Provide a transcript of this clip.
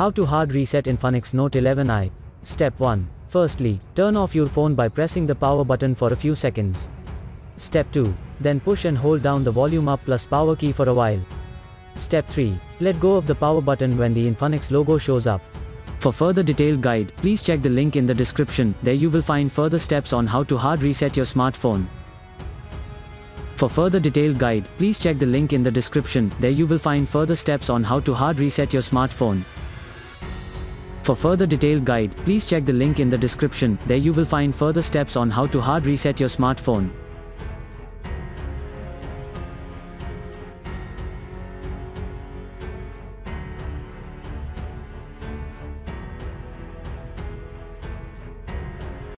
How to hard reset in Infinix Note 11i. Step 1. Firstly, turn off your phone by pressing the power button for a few seconds. Step 2. Then push and hold down the volume up plus power key for a while. Step 3. Let go of the power button when the Infinix logo shows up. For further detailed guide, please check the link in the description, there you will find further steps on how to hard reset your smartphone. For further detailed guide, please check the link in the description, there you will find further steps on how to hard reset your smartphone. For further detailed guide, please check the link in the description, there you will find further steps on how to hard reset your smartphone.